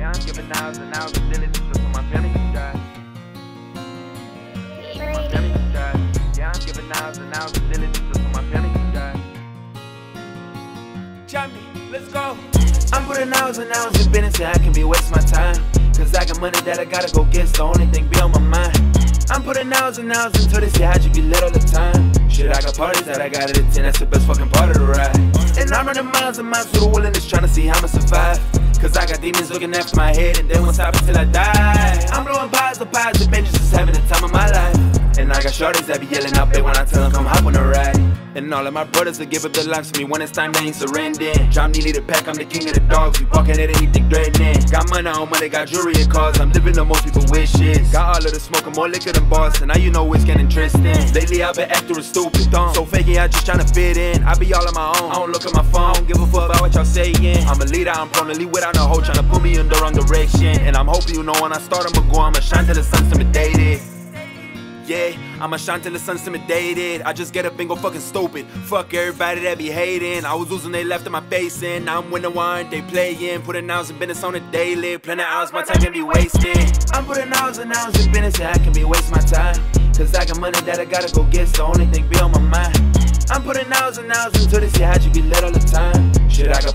Yeah, I'm giving hours and hours of diligence just for my family to drive. My family to drive. Yeah, I'm giving hours and hours of diligence just for my family to drive. JoMNi, let's go. I'm putting hours and hours in business and I can be wasting my time. Cause I got money that I gotta go get, the only thing be on my mind. I'm putting hours and hours into this, yeah, how'd you get lit all the time? Shit, I got parties that I got at a 10, that's the best fucking part of the ride. And I'm running miles and miles through the wilderness trying to see how I'ma survive. Got demons looking after my head and they won't stop until I die. I'm blowing pies of pies and benches, just having the time of my life. And I got shorties that be yelling out big when I tell them come hop on the ride. And all of my brothers will give up their lives for me when it's time they ain't surrendering. Drop needed a pack, I'm the king of the dogs. We walking at anything threatening. Got money on money, got jewelry and cars. I'm living the most people wishes. Got all of the smoke and more liquor than boss. And now you know it's getting interesting. Lately I've been acting stupid, dumb. So faking, I just tryna fit in. I be all on my own. I don't look at my phone, I don't give a fuck about what y'all saying. I'm a leader, I'm prone to lead without no hoe, tryna put me in the wrong direction. And I'm hoping you know when I start, I'ma go, I'ma shine till the sun's intimidated. Yeah, I'ma shine till the sun's intimidated. I just get up and go fucking stupid. Fuck everybody that be hating. I was losing, they left in my face, and now I'm winning one. They playing, putting hours in business on the daily. Plenty hours, my time can be wasted. I'm putting hours and hours in business, and I can be wasting my time. Cause I got money that I gotta go get, the only thing be on my mind. I'm putting hours and hours into this, yeah, how'd you get lit all the time?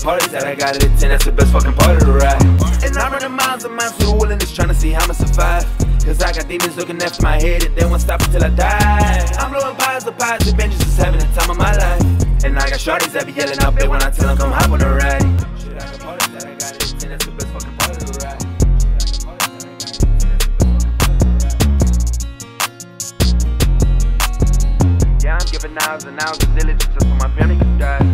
Parties that I got at a 10, that's the best fucking part of the ride. And I'm running miles and miles through the wilderness trying to see how I'ma survive. Cause I got demons looking after my head and they won't stop until I die. I'm blowing pies of pies and benches, just having the time of my life. And I got shorties that be yelling out big when I tell them come hop on the ride. Shit, I got that I got at 10, that's the best fucking part of the ride. I got parties that I got at a 10, that's the best fucking part of the ride. Yeah, I'm giving hours and hours of diligence just for my family to drive.